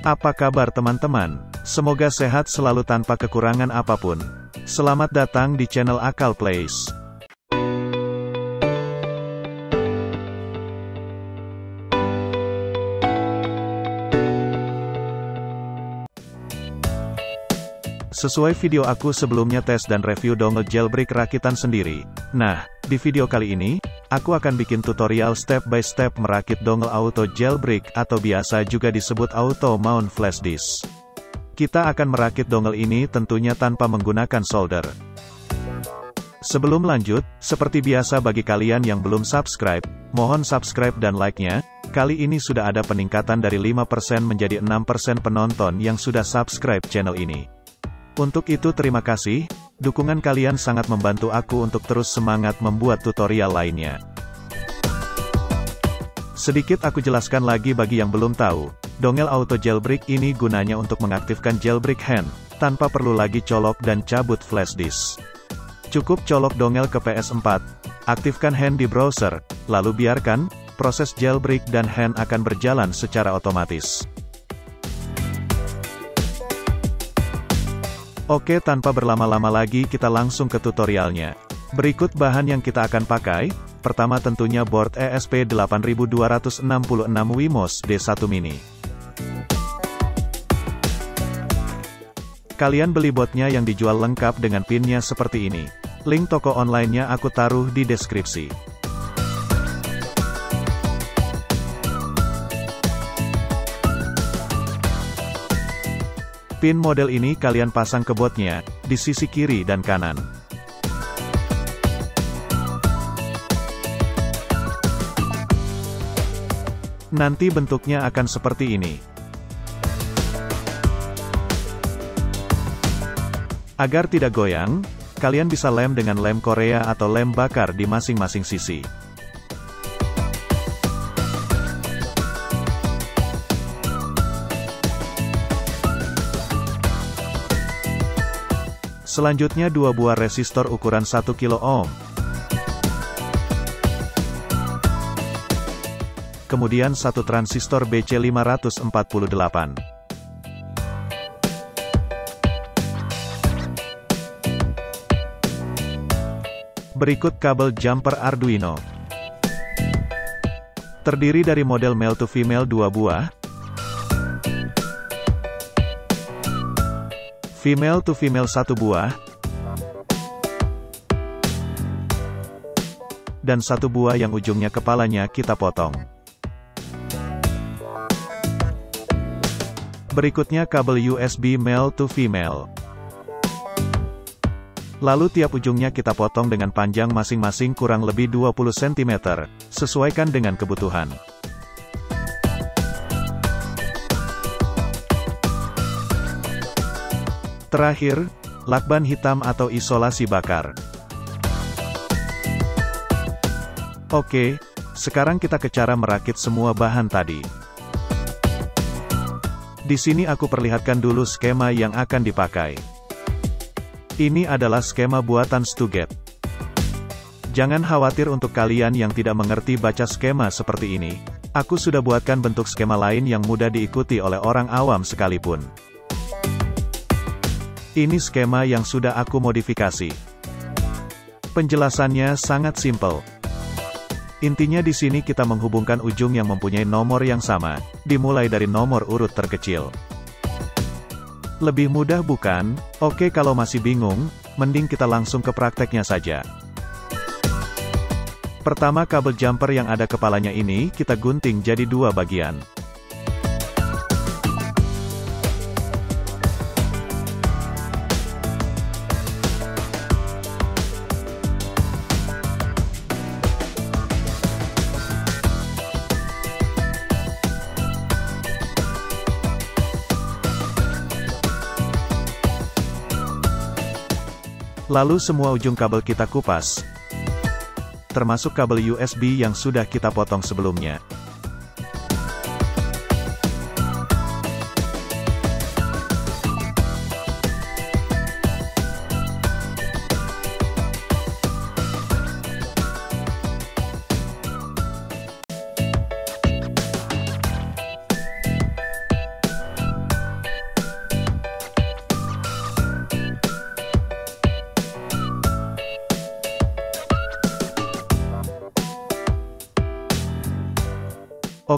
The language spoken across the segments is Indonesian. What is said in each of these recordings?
Apa kabar teman-teman? Semoga sehat selalu tanpa kekurangan apa pun. Selamat datang di channel Akal Plays. Sesuai video aku sebelumnya tes dan review dongle jailbreak rakitan sendiri. Nah, di video kali ini, aku akan bikin tutorial step by step merakit dongle auto jailbreak atau biasa juga disebut auto mount flash disk. Kita akan merakit dongle ini tentunya tanpa menggunakan solder. Sebelum lanjut, seperti biasa bagi kalian yang belum subscribe, mohon subscribe dan like-nya. Kali ini sudah ada peningkatan dari 5% menjadi 6% penonton yang sudah subscribe channel ini. Untuk itu terima kasih, dukungan kalian sangat membantu aku untuk terus semangat membuat tutorial lainnya. Sedikit aku jelaskan lagi bagi yang belum tahu, dongel auto jailbreak ini gunanya untuk mengaktifkan jailbreak hand, tanpa perlu lagi colok dan cabut flash disk. Cukup colok dongel ke PS4, aktifkan hand di browser, lalu biarkan, proses jailbreak dan hand akan berjalan secara otomatis. Oke tanpa berlama-lama lagi kita langsung ke tutorialnya. Berikut bahan yang kita akan pakai, pertama tentunya board ESP8266 Wimos D1 Mini. Kalian beli botnya yang dijual lengkap dengan pinnya seperti ini. Link toko online-nya aku taruh di deskripsi. Pin model ini kalian pasang ke botnya, di sisi kiri dan kanan. Nanti bentuknya akan seperti ini. Agar tidak goyang, kalian bisa lem dengan lem Korea atau lem bakar di masing-masing sisi. Selanjutnya dua buah resistor ukuran 1 kilo ohm. Kemudian satu transistor BC548. Berikut kabel jumper Arduino. Terdiri dari model male to female dua buah, Female to female satu buah. Dan satu buah yang ujungnya kepalanya kita potong. Berikutnya kabel USB male to female. Lalu tiap ujungnya kita potong dengan panjang masing-masing kurang lebih 20 cm, sesuaikan dengan kebutuhan. Terakhir, lakban hitam atau isolasi bakar. Oke, sekarang kita ke cara merakit semua bahan tadi. Di sini aku perlihatkan dulu skema yang akan dipakai. Ini adalah skema buatan Stuget. Jangan khawatir untuk kalian yang tidak mengerti baca skema seperti ini. Aku sudah buatkan bentuk skema lain yang mudah diikuti oleh orang awam sekalipun. Ini skema yang sudah aku modifikasi. Penjelasannya sangat simpel. Intinya di sini kita menghubungkan ujung yang mempunyai nomor yang sama, dimulai dari nomor urut terkecil. Lebih mudah bukan? Oke kalau masih bingung, mending kita langsung ke prakteknya saja. Pertama kabel jumper yang ada kepalanya ini, kita gunting jadi dua bagian. Lalu semua ujung kabel kita kupas, termasuk kabel USB yang sudah kita potong sebelumnya.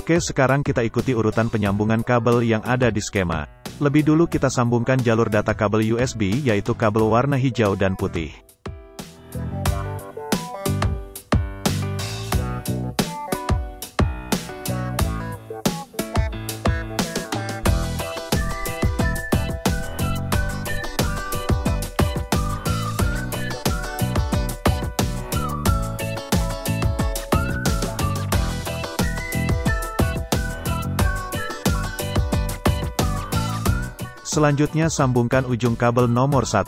Oke sekarang kita ikuti urutan penyambungan kabel yang ada di skema. Lebih dulu kita sambungkan jalur data kabel USB yaitu kabel warna hijau dan putih. Selanjutnya sambungkan ujung kabel nomor 1.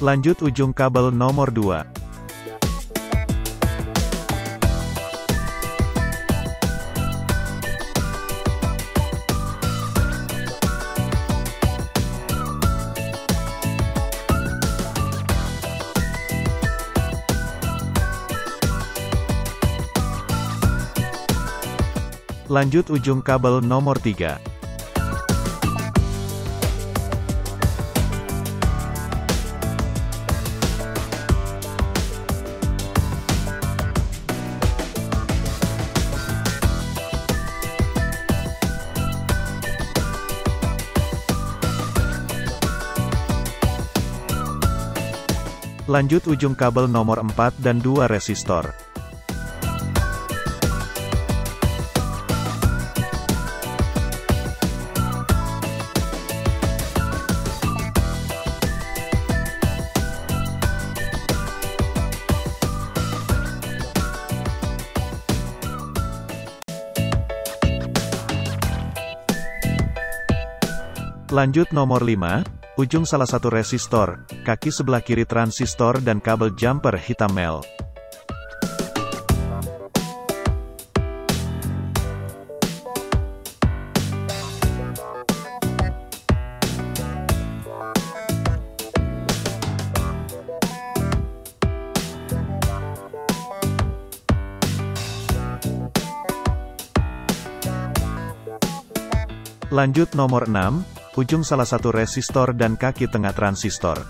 Lanjut ujung kabel nomor 2. Lanjut ujung kabel nomor 3. Lanjut ujung kabel nomor 4 dan 2 resistor. Lanjut nomor 5, ujung salah satu resistor, kaki sebelah kiri transistor dan kabel jumper hitam mel. Lanjut nomor 6, ujung salah satu resistor dan kaki tengah transistor.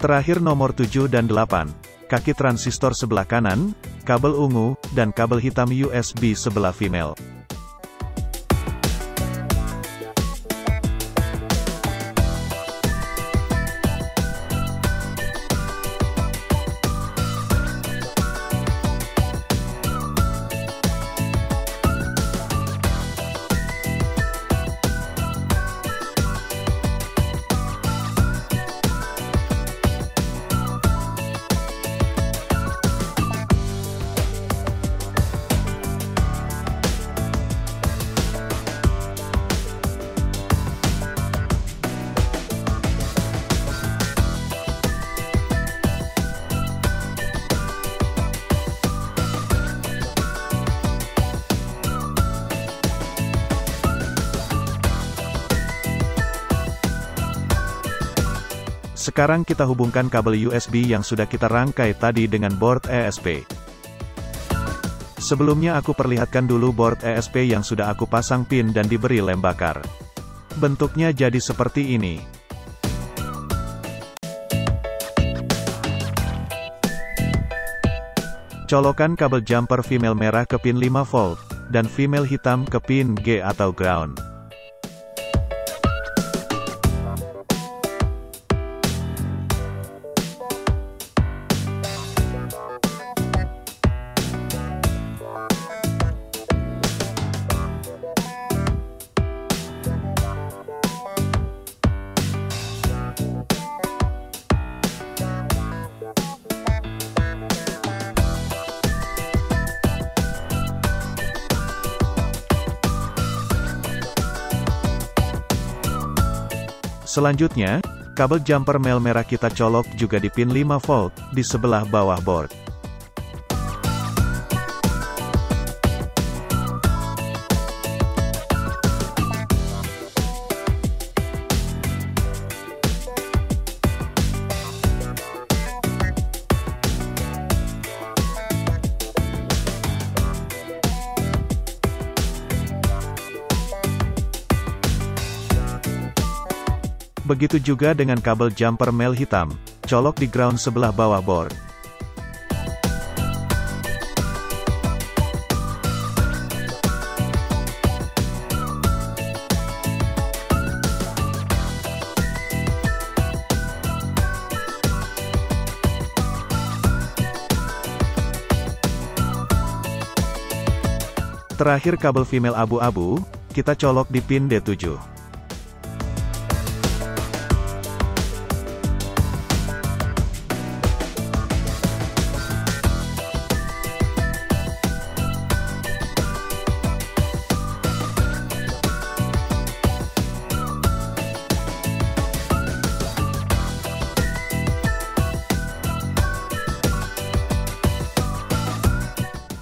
Terakhir nomor 7 dan 8. Kaki transistor sebelah kanan, kabel ungu, dan kabel hitam USB sebelah female. Sekarang kita hubungkan kabel USB yang sudah kita rangkai tadi dengan board ESP. Sebelumnya aku perlihatkan dulu board ESP yang sudah aku pasang pin dan diberi lem bakar. Bentuknya jadi seperti ini. Colokan kabel jumper female merah ke pin 5 volt, dan female hitam ke pin G atau ground. Selanjutnya, kabel jumper mel merah kita colok juga di pin 5 volt, di sebelah bawah board. Begitu juga dengan kabel jumper mel hitam, colok di ground sebelah bawah board. Terakhir kabel female abu-abu, kita colok di pin D7.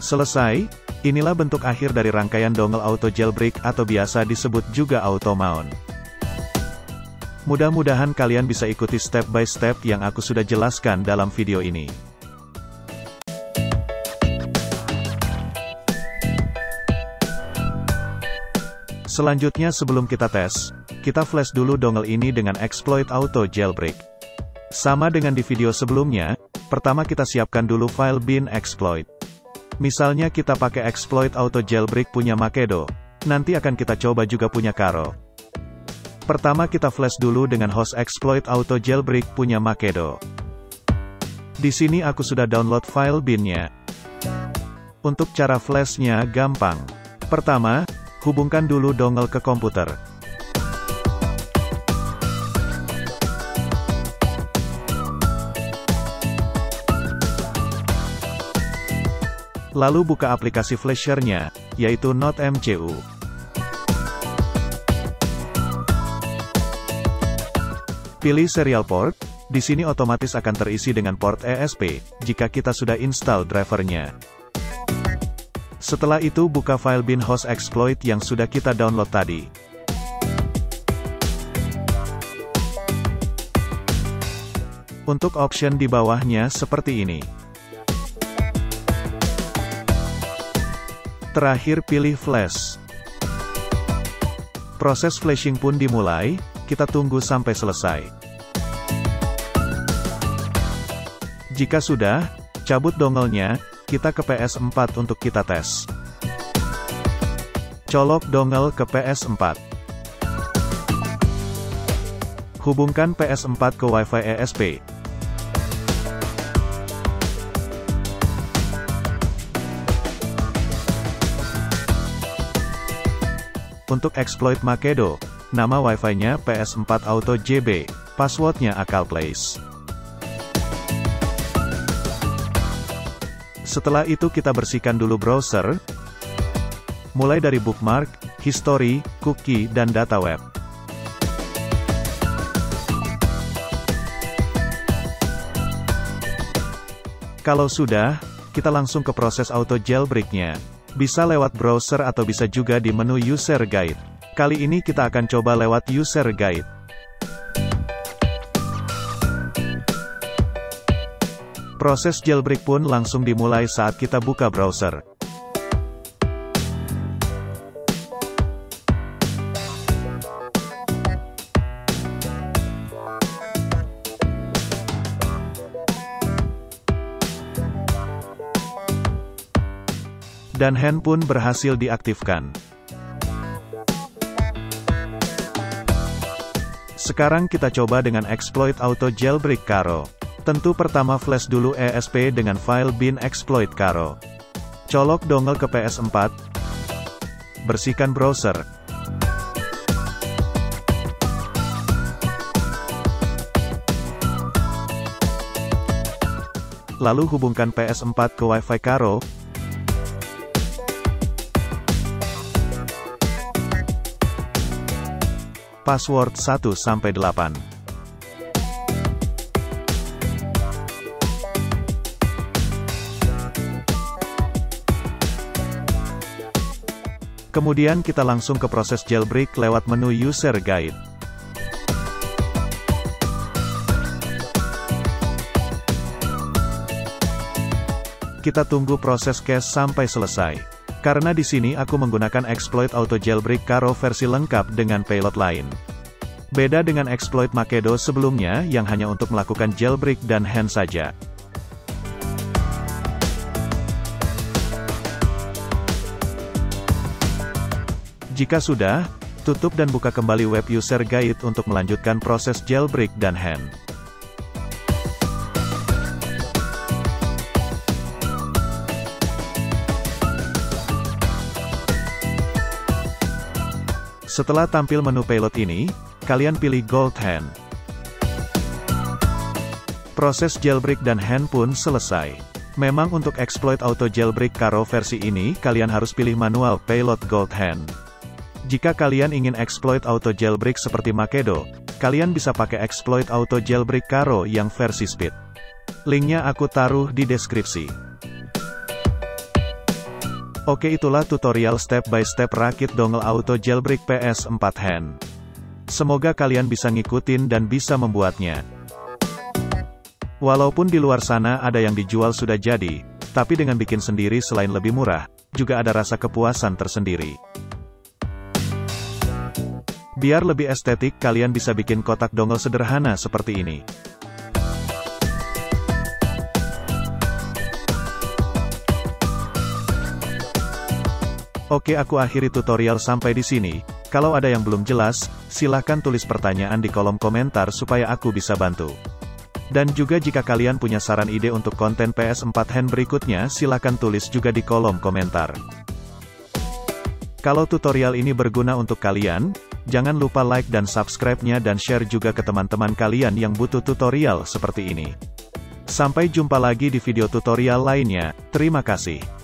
Selesai, inilah bentuk akhir dari rangkaian dongle auto jailbreak atau biasa disebut juga auto mount. Mudah-mudahan kalian bisa ikuti step by step yang aku sudah jelaskan dalam video ini. Selanjutnya sebelum kita tes, kita flash dulu dongle ini dengan exploit auto jailbreak. Sama dengan di video sebelumnya, pertama kita siapkan dulu file bin exploit. Misalnya kita pakai exploit auto jailbreak punya Makedo. Nanti akan kita coba juga punya Karo. Pertama kita flash dulu dengan host exploit auto jailbreak punya Makedo. Di sini aku sudah download file binnya. Untuk cara flashnya gampang. Pertama, hubungkan dulu dongle ke komputer. Lalu buka aplikasi flashernya, yaitu NotMCU. Pilih serial port, di sini otomatis akan terisi dengan port ESP, jika kita sudah install drivernya. Setelah itu buka file bin host exploit yang sudah kita download tadi. Untuk option di bawahnya seperti ini. Terakhir pilih flash. Proses flashing pun dimulai, kita tunggu sampai selesai. Jika sudah, cabut dongelnya, kita ke PS4 untuk kita tes. Colok dongel ke PS4. Hubungkan PS4 ke WiFi ESP. Untuk exploit Makedo, nama Wi-Fi-nya PS4 Auto JB, passwordnya Akal Place. Setelah itu kita bersihkan dulu browser, mulai dari bookmark, history, cookie, dan data web. Kalau sudah, kita langsung ke proses auto jailbreaknya. Bisa lewat browser atau bisa juga di menu User Guide. Kali ini kita akan coba lewat User Guide. Proses jailbreak pun langsung dimulai saat kita buka browser. Dan hand pun berhasil diaktifkan. Sekarang kita coba dengan exploit auto jailbreak Karo. Tentu pertama flash dulu ESP dengan file bin exploit Karo. Colok dongle ke PS4. Bersihkan browser. Lalu hubungkan PS4 ke WiFi Karo, password 1-8. Kemudian kita langsung ke proses jailbreak lewat menu User Guide. Kita tunggu proses cache sampai selesai. Karena di sini aku menggunakan exploit auto jailbreak Karo versi lengkap dengan payload lain. Beda dengan exploit Makedo sebelumnya yang hanya untuk melakukan jailbreak dan hand saja. Jika sudah, tutup dan buka kembali web user guide untuk melanjutkan proses jailbreak dan hand. Setelah tampil menu payload ini, kalian pilih Gold Hand. Proses jailbreak dan hand pun selesai. Memang untuk exploit auto jailbreak Karo versi ini, kalian harus pilih manual payload Gold Hand. Jika kalian ingin exploit auto jailbreak seperti Makedo, kalian bisa pakai exploit auto jailbreak Karo yang versi speed. Linknya aku taruh di deskripsi. Oke itulah tutorial step by step rakit dongle auto jailbreak PS4 hand. Semoga kalian bisa ngikutin dan bisa membuatnya. Walaupun di luar sana ada yang dijual sudah jadi, tapi dengan bikin sendiri selain lebih murah, juga ada rasa kepuasan tersendiri. Biar lebih estetik kalian bisa bikin kotak dongel sederhana seperti ini. Oke aku akhiri tutorial sampai di sini. Kalau ada yang belum jelas, silahkan tulis pertanyaan di kolom komentar supaya aku bisa bantu. Dan juga jika kalian punya saran ide untuk konten PS4 hand berikutnya silahkan tulis juga di kolom komentar. Kalau tutorial ini berguna untuk kalian, Jangan lupa like dan subscribe-nya dan share juga ke teman-teman kalian yang butuh tutorial seperti ini. Sampai jumpa lagi di video tutorial lainnya, terima kasih.